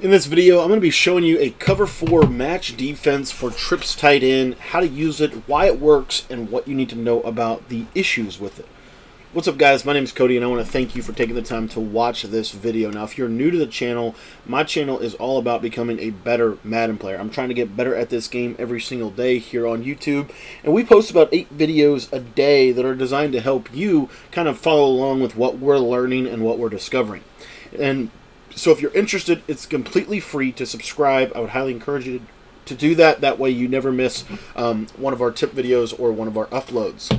In this video, I'm going to be showing you a cover 4 match defense for trips tight end, how to use it, why it works, and what you need to know about the issues with it. What's up guys, my name is Cody and I want to thank you for taking the time to watch this video. Now if you're new to the channel, my channel is all about becoming a better Madden player. I'm trying to get better at this game every single day here on YouTube and we post about 8 videos a day that are designed to help you kind of follow along with what we're learning and what we're discovering. And so if you're interested, it's completely free to subscribe. I would highly encourage you to do that. That way you never miss um, one of our tip videos or one of our uploads.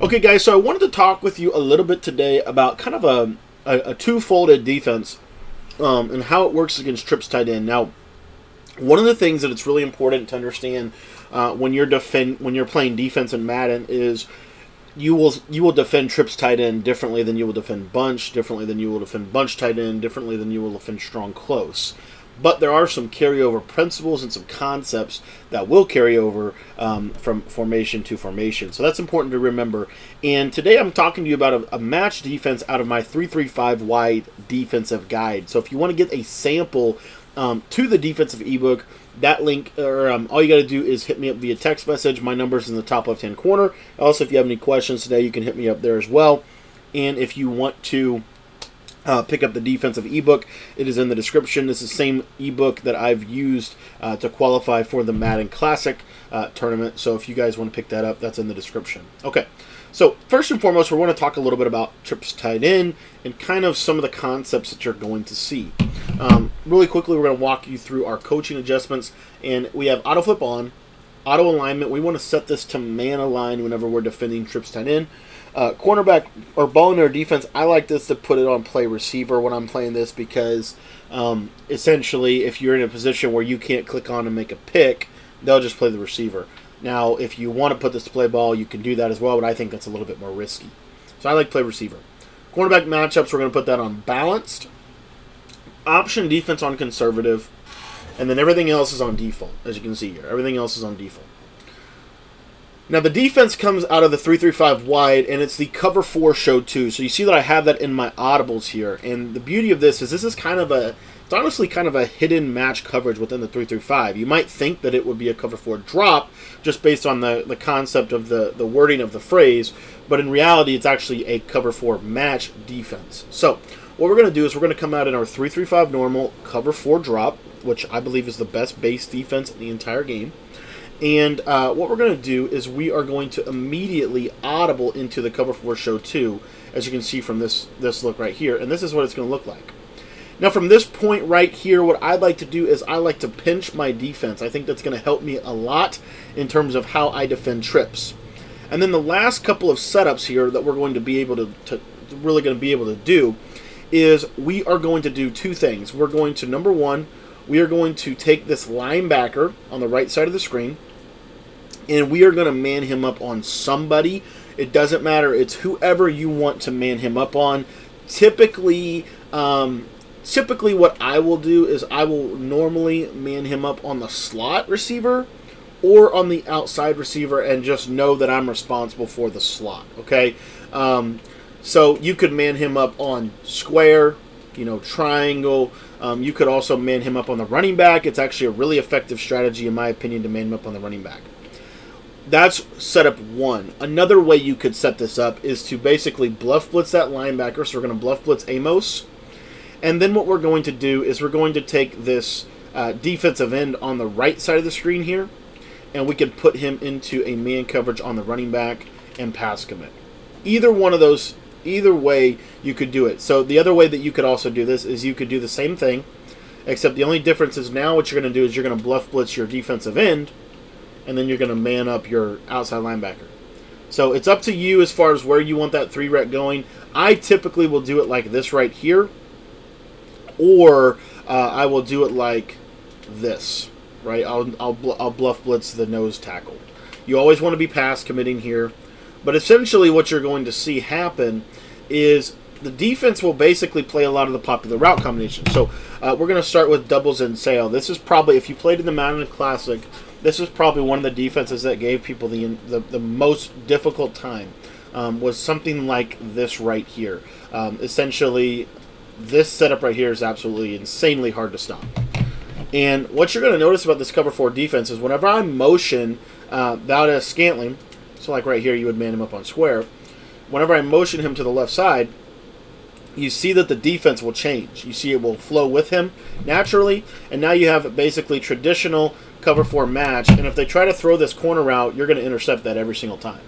Okay, guys, so I wanted to talk with you a little bit today about kind of a, a, a two-folded defense um, and how it works against trips tight end. Now, one of the things that it's really important to understand uh, when you're defend when you're playing defense in Madden is you will you will defend trips tight end differently than you will defend bunch, differently than you will defend bunch tight end, differently than you will defend strong close. But there are some carryover principles and some concepts that will carry over um, from formation to formation. So that's important to remember. And today I'm talking to you about a, a match defense out of my 335 wide defensive guide. So if you want to get a sample um, to the defensive ebook, that link, or um, all you got to do is hit me up via text message. My number's in the top left hand corner. Also, if you have any questions today, you can hit me up there as well. And if you want to uh, pick up the defensive ebook. It is in the description. This is the same ebook that I've used uh, to qualify for the Madden Classic uh, tournament. So if you guys want to pick that up, that's in the description. Okay. So first and foremost, we want to talk a little bit about trips tight end and kind of some of the concepts that you're going to see. Um, really quickly, we're going to walk you through our coaching adjustments, and we have auto flip on, auto alignment. We want to set this to man align whenever we're defending trips 10 in. Uh, cornerback or ball in their defense, I like this to put it on play receiver when I'm playing this because um, essentially, if you're in a position where you can't click on and make a pick, they'll just play the receiver. Now, if you want to put this to play ball, you can do that as well, but I think that's a little bit more risky. So I like play receiver. Cornerback matchups, we're going to put that on balanced. Option defense on conservative. And then everything else is on default, as you can see here. Everything else is on default. Now the defense comes out of the 335 wide, and it's the cover 4 show 2. So you see that I have that in my audibles here. And the beauty of this is this is kind of a, it's honestly kind of a hidden match coverage within the 335. You might think that it would be a cover 4 drop just based on the, the concept of the, the wording of the phrase, but in reality it's actually a cover 4 match defense. So what we're going to do is we're going to come out in our 335 normal cover 4 drop, which I believe is the best base defense in the entire game. And uh, what we're going to do is we are going to immediately audible into the cover 4 show 2, as you can see from this, this look right here. And this is what it's going to look like. Now from this point right here, what I'd like to do is I like to pinch my defense. I think that's going to help me a lot in terms of how I defend trips. And then the last couple of setups here that we're going to be able to, to really going to be able to do is we are going to do two things. We're going to, number one, we are going to take this linebacker on the right side of the screen, and we are going to man him up on somebody. It doesn't matter. It's whoever you want to man him up on. Typically, um, typically what I will do is I will normally man him up on the slot receiver or on the outside receiver and just know that I'm responsible for the slot. Okay, um, so you could man him up on square, you know, triangle. Um, you could also man him up on the running back. It's actually a really effective strategy, in my opinion, to man him up on the running back that's setup one. Another way you could set this up is to basically bluff blitz that linebacker. So we're going to bluff blitz Amos. And then what we're going to do is we're going to take this uh, defensive end on the right side of the screen here. And we can put him into a man coverage on the running back and pass commit. Either one of those, either way you could do it. So the other way that you could also do this is you could do the same thing. Except the only difference is now what you're going to do is you're going to bluff blitz your defensive end and then you're going to man up your outside linebacker. So it's up to you as far as where you want that three rep going. I typically will do it like this right here, or uh, I will do it like this, right? I'll, I'll, I'll bluff blitz the nose tackle. You always want to be pass committing here, but essentially what you're going to see happen is the defense will basically play a lot of the popular route combinations. So uh, we're going to start with doubles and sail. This is probably, if you played in the Madden Classic, this is probably one of the defenses that gave people the the, the most difficult time. Um, was something like this right here. Um, essentially, this setup right here is absolutely insanely hard to stop. And what you're going to notice about this cover four defense is whenever I motion uh, Valdes-Scantling, so like right here, you would man him up on square. Whenever I motion him to the left side, you see that the defense will change. You see it will flow with him naturally, and now you have basically traditional cover four match. And if they try to throw this corner route, you're going to intercept that every single time.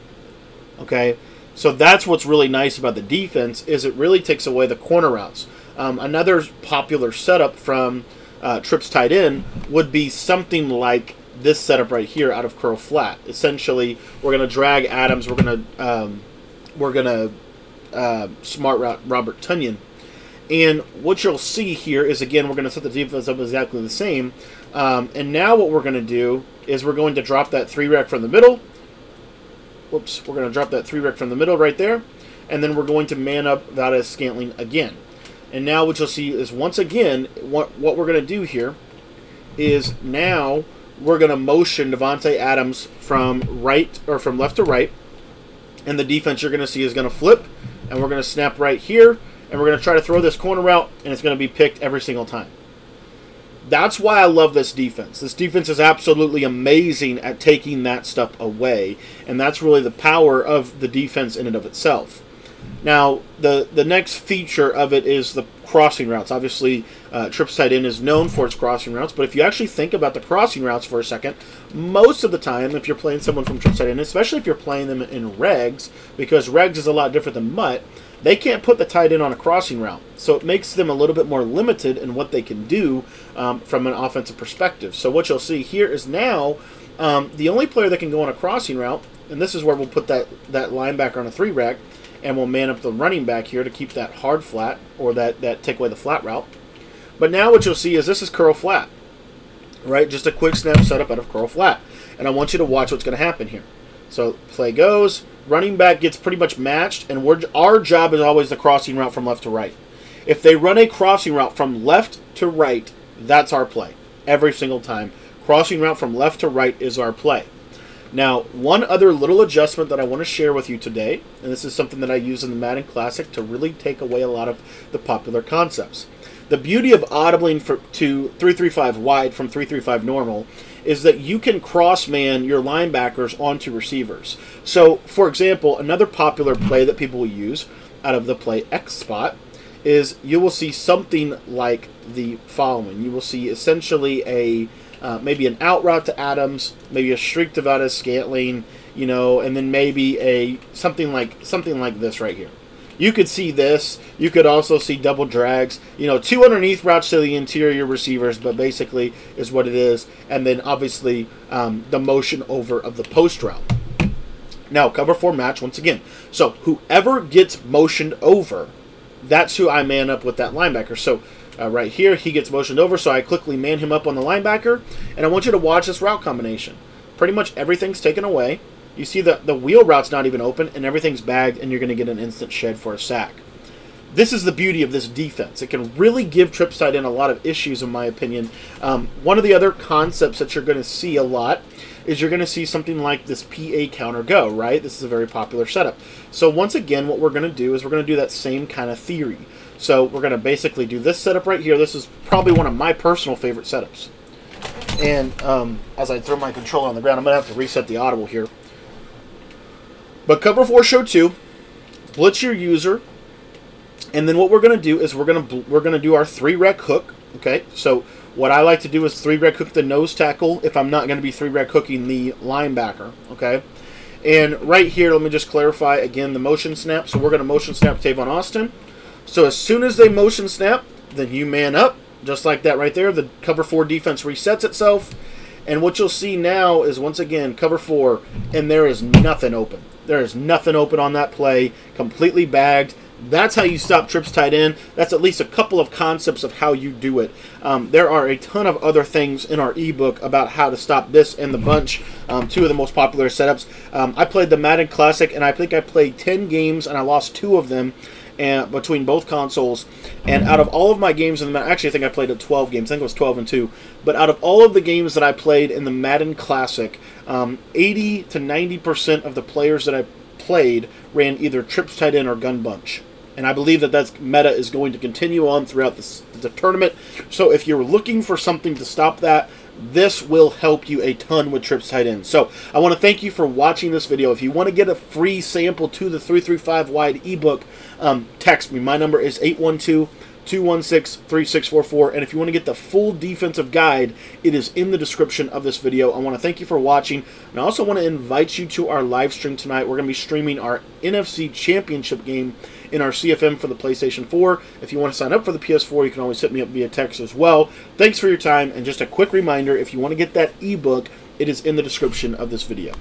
Okay, so that's what's really nice about the defense is it really takes away the corner routes. Um, another popular setup from uh, trips tight end would be something like this setup right here out of curl flat. Essentially, we're going to drag Adams. We're going to um, we're going to uh, smart route Robert Tonyan. And what you'll see here is again we're going to set the defense up exactly the same. Um, and now what we're going to do is we're going to drop that three rec from the middle. Whoops, we're going to drop that three rec from the middle right there. And then we're going to man up Valdes-Scantling again. And now what you'll see is once again, what, what we're going to do here is now we're going to motion Davante Adams from right or from left to right. And the defense you're going to see is going to flip. And we're going to snap right here. And we're going to try to throw this corner route. And it's going to be picked every single time. That's why I love this defense. This defense is absolutely amazing at taking that stuff away. And that's really the power of the defense in and of itself. Now, the the next feature of it is the crossing routes. Obviously, uh, Trips Tight End is known for its crossing routes, but if you actually think about the crossing routes for a second, most of the time, if you're playing someone from Trips Tight End, especially if you're playing them in regs, because regs is a lot different than MUT, they can't put the tight end on a crossing route. So it makes them a little bit more limited in what they can do um, from an offensive perspective. So what you'll see here is now um, the only player that can go on a crossing route, and this is where we'll put that, that linebacker on a three rec, and we'll man up the running back here to keep that hard flat or that, that take away the flat route. But now what you'll see is this is curl flat, right? Just a quick snap setup out of curl flat. And I want you to watch what's going to happen here. So play goes, running back gets pretty much matched, and our job is always the crossing route from left to right. If they run a crossing route from left to right, that's our play every single time. Crossing route from left to right is our play. Now, one other little adjustment that I want to share with you today, and this is something that I use in the Madden Classic to really take away a lot of the popular concepts. The beauty of audibling for, to 335 wide from 335 normal is that you can cross man your linebackers onto receivers. So, for example, another popular play that people will use out of the play X spot is you will see something like the following. You will see essentially a uh, maybe an out route to Adams, maybe a streak to Valdes-Scantling, you know, and then maybe a something like something like this right here. You could see this. You could also see double drags. You know, two underneath routes to the interior receivers, but basically is what it is. And then obviously um, the motion over of the post route. Now, cover four match once again. So whoever gets motioned over, that's who I man up with that linebacker. So uh, right here, he gets motioned over, so I quickly man him up on the linebacker. And I want you to watch this route combination. Pretty much everything's taken away. You see the, the wheel route's not even open, and everything's bagged, and you're going to get an instant shed for a sack. This is the beauty of this defense. It can really give trips tight end a lot of issues, in my opinion. Um, one of the other concepts that you're going to see a lot is you're going to see something like this PA counter go, right? This is a very popular setup. So once again, what we're going to do is we're going to do that same kind of theory. So we're going to basically do this setup right here. This is probably one of my personal favorite setups. And um, as I throw my controller on the ground, I'm going to have to reset the audible here. But cover four show two, blitz your user, and then what we're going to do is we're going to we're going to do our three rec hook. Okay, so what I like to do is three rec hook the nose tackle if I'm not going to be three rec hooking the linebacker. Okay, and right here, let me just clarify again the motion snap. So we're going to motion snap Tavon Austin. So as soon as they motion snap, then you man up just like that right there. The cover four defense resets itself. And what you'll see now is once again cover four, and there is nothing open. There is nothing open on that play, completely bagged. That's how you stop trips tight end. That's at least a couple of concepts of how you do it. Um, there are a ton of other things in our ebook about how to stop this and the bunch. Um, two of the most popular setups. Um, I played the Madden Classic, and I think I played 10 games, and I lost two of them and between both consoles. And out of all of my games in the actually, I think I played at 12 games. I think it was 12 and two. But out of all of the games that I played in the Madden Classic, um, 80 to 90 percent of the players that I played ran either trips tight end or gun bunch. And I believe that that meta is going to continue on throughout this, the tournament. So if you're looking for something to stop that, this will help you a ton with trips tight ends. So I want to thank you for watching this video. If you want to get a free sample to the 335 wide ebook, um, text me. My number is 812- 216 3644. And if you want to get the full defensive guide, it is in the description of this video. I want to thank you for watching. And I also want to invite you to our live stream tonight. We're going to be streaming our NFC Championship game in our CFM for the PlayStation 4. If you want to sign up for the PS4, you can always hit me up via text as well. Thanks for your time. And just a quick reminder if you want to get that ebook, it is in the description of this video.